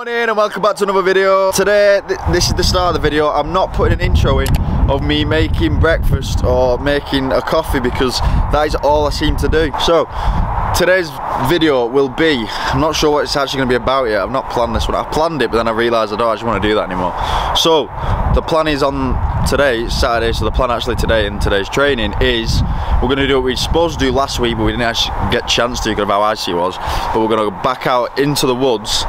Morning and welcome back to another video. Today, th this is the start of the video. I'm not putting an intro in of me making breakfast or making a coffee because that is all I seem to do. So, today's video will be, I'm not sure what it's actually going to be about yet. I've not planned this one. I planned it, but then I realised I don't actually want to do that anymore. So, the plan is on today, Saturday, so the plan actually today in today's training is we're going to do what we were supposed to do last week, but we didn't actually get a chance to because of how icy it was. But we're going to go back out into the woods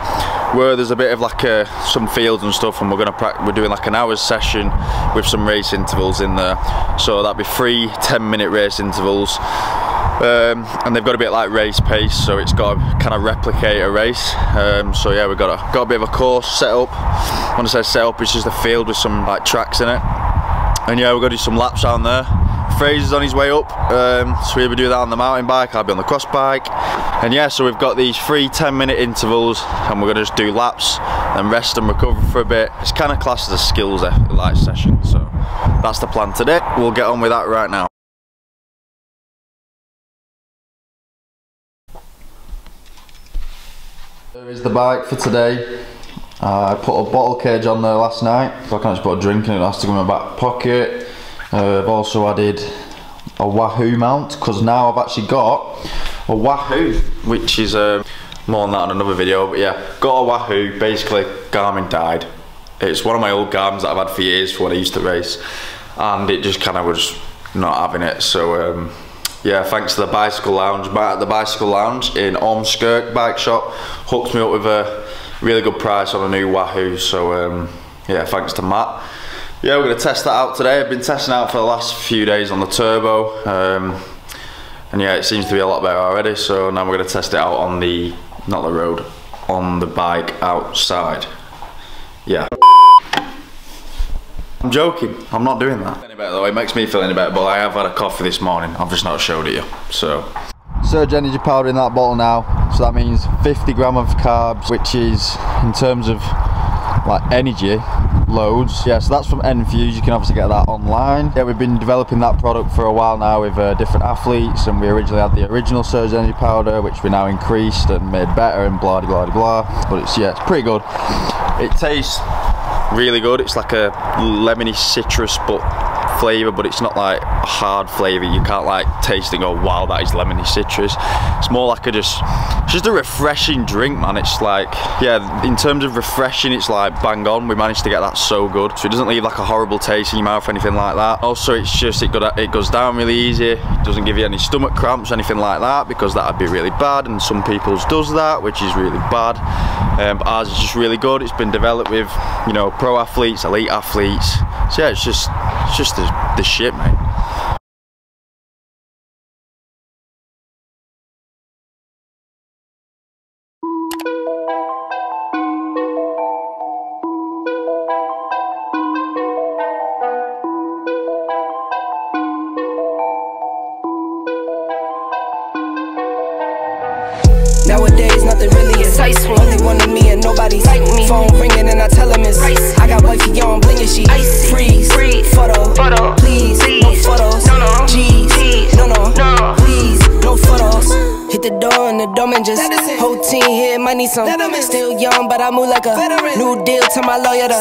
where there's a bit of like a, uh, some fields and stuff and we're gonna we're doing like an hour's session with some race intervals in there. So that'd be three 10 minute race intervals. Um, and they've got a bit like race pace so it's got to kind of replicate a race. Um, so yeah we've got a, got a bit of a course set up. When I say set up it's just a field with some like tracks in it. And yeah we're to do some laps down there Fraser's on his way up, um, so we'll be doing that on the mountain bike, I'll be on the cross bike. And yeah, so we've got these three 10 minute intervals and we're gonna just do laps and rest and recover for a bit. It's kind of classed as a skills like session, so that's the plan today. We'll get on with that right now. There is the bike for today. Uh, I put a bottle cage on there last night, so I can't just put a drink in it, that's to go in my back pocket. Uh, I've also added a Wahoo mount because now I've actually got a Wahoo, which is uh, more on that in another video. But yeah, got a Wahoo. Basically, Garmin died. It's one of my old Garmins that I've had for years for when I used to race, and it just kind of was not having it. So um, yeah, thanks to the Bicycle Lounge, at the Bicycle Lounge in Ormskirk Bike Shop, hooked me up with a really good price on a new Wahoo. So um, yeah, thanks to Matt. Yeah, we're going to test that out today. I've been testing out for the last few days on the turbo. Um, and yeah, it seems to be a lot better already. So now we're going to test it out on the, not the road, on the bike outside. Yeah. I'm joking. I'm not doing that. Any better though, it makes me feel any better, but I have had a coffee this morning. I've just not showed it you, so. Surge energy powder in that bottle now. So that means 50 gram of carbs, which is, in terms of like energy, loads. Yeah so that's from N-FUSE you can obviously get that online. Yeah we've been developing that product for a while now with uh, different athletes and we originally had the original surge energy powder which we now increased and made better and blah blah blah. But it's yeah it's pretty good. It tastes really good. It's like a lemony citrus but flavour but it's not like a hard flavour. You can't like taste and go wow that is lemony citrus. It's more like a just just a refreshing drink man. It's like yeah in terms of refreshing it's like bang on. We managed to get that so good. So it doesn't leave like a horrible taste in your mouth or anything like that. Also it's just it, got, it goes down really easy. It doesn't give you any stomach cramps or anything like that because that would be really bad and some people's does that which is really bad. Um, but ours is just really good. It's been developed with you know pro athletes elite athletes. So yeah it's just it's just the, the shit, mate. Nowadays, nothing really is enticeful. Only one of me and nobody's like me. Phone ringing and I tell him it's I got wifey on bling and she freeze. Photo, photo, please, no photos. No, no, no, no, no, please, no photos. Hit the door and the doorman just whole team here might need some. Still young, but I move like a Veteran. new deal to my lawyer. To,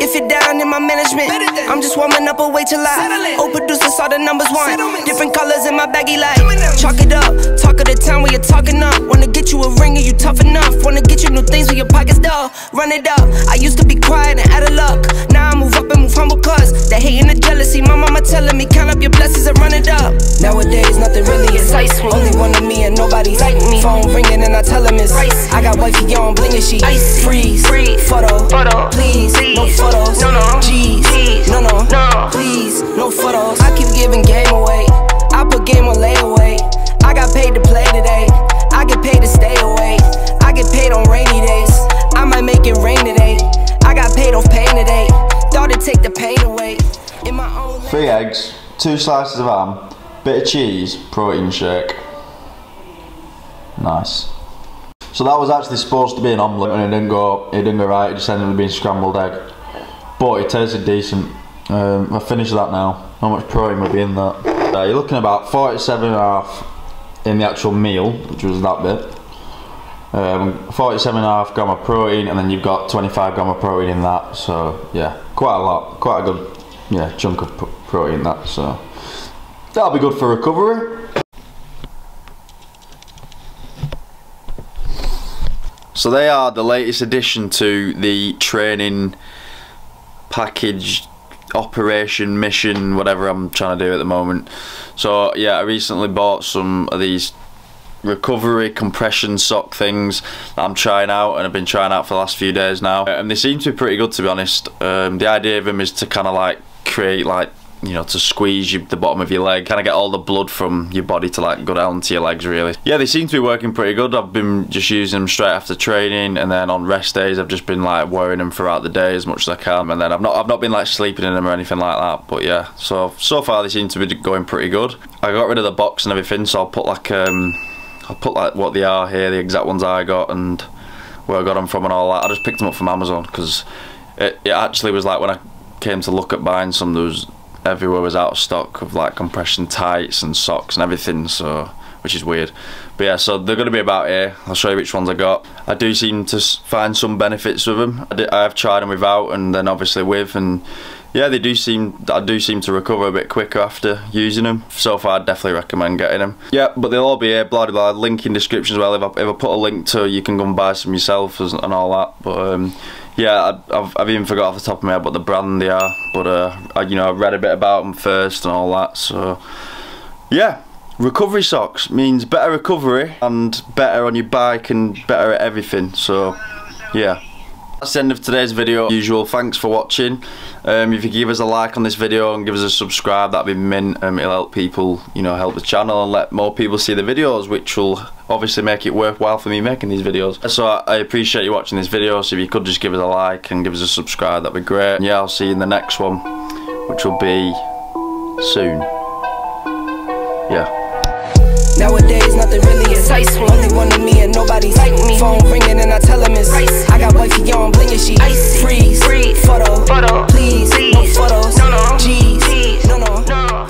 if it down in my management, I'm just warming up a wait till I. Old producers saw the numbers one. Different colors in my baggy light. Chalk it up, talk of the town where you're talking up. Wanna get you a ring and you tough enough. Wanna get you new things with your pockets dull. Run it up. I used to be quiet and out of luck. The hate and the jealousy. My mama telling me count up your blessings and run it up. Nowadays nothing really is ice. Only one of me and no nobody like me. Phone ringing and I tell him it's Ice. I got wifey on bling and she Ice. freeze. Free. Photo. Photo. Please. Please. No photos. No no. G's. No no. No. Please. No photos. I keep giving game away. Two slices of ham, bit of cheese, protein shake. Nice. So that was actually supposed to be an omelette and it didn't go it didn't go right, it just ended up being scrambled egg. But it tasted decent. Um, I finished that now. How much protein would be in that? Uh, you're looking about 47 and a half in the actual meal, which was that bit. um, 47 and a half gram of protein, and then you've got 25 gram of protein in that. So yeah, quite a lot, quite a good yeah chunk of protein in that. So that'll be good for recovery. So they are the latest addition to the training package operation mission whatever I'm trying to do at the moment so yeah I recently bought some of these recovery compression sock things that I'm trying out and I've been trying out for the last few days now and they seem to be pretty good to be honest um, the idea of them is to kind of like create like you know to squeeze the bottom of your leg. Kind of get all the blood from your body to like go down to your legs really. Yeah they seem to be working pretty good. I've been just using them straight after training and then on rest days I've just been like wearing them throughout the day as much as I can and then I've not I've not been like sleeping in them or anything like that but yeah. So so far they seem to be going pretty good. I got rid of the box and everything so I'll put like um I'll put like what they are here the exact ones I got and where I got them from and all that. I just picked them up from Amazon because it, it actually was like when I came to look at buying some there was everywhere was out of stock of like compression tights and socks and everything so which is weird. But yeah so they're going to be about here. I'll show you which ones I got. I do seem to find some benefits with them. I, I have tried them without and then obviously with and yeah they do seem I do seem to recover a bit quicker after using them so far I'd definitely recommend getting them yeah but they'll all be here blah blah, blah link in description as well if I, if I put a link to you can go and buy some yourself and all that but um, yeah, I've, I've even forgot off the top of my head what the brand they are, but uh, I, you know, I read a bit about them first and all that. So, yeah, recovery socks means better recovery and better on your bike and better at everything. So, yeah. That's the end of today's video. Usual, thanks for watching. Um, if you give us a like on this video and give us a subscribe, that'd be mint. Um, it'll help people, you know, help the channel and let more people see the videos, which will obviously make it worthwhile for me making these videos. So I appreciate you watching this video. So if you could just give us a like and give us a subscribe, that'd be great. And yeah, I'll see you in the next one, which will be soon. Yeah. Nowadays, nothing really enticing. Only one of me and nobody's like me. Phone ringing and I tell him it's ice. I got wifey on, bling and she icy. Freeze, freeze, photo, photo, please, please. no photos, no, no, G's, G's. no, no. no.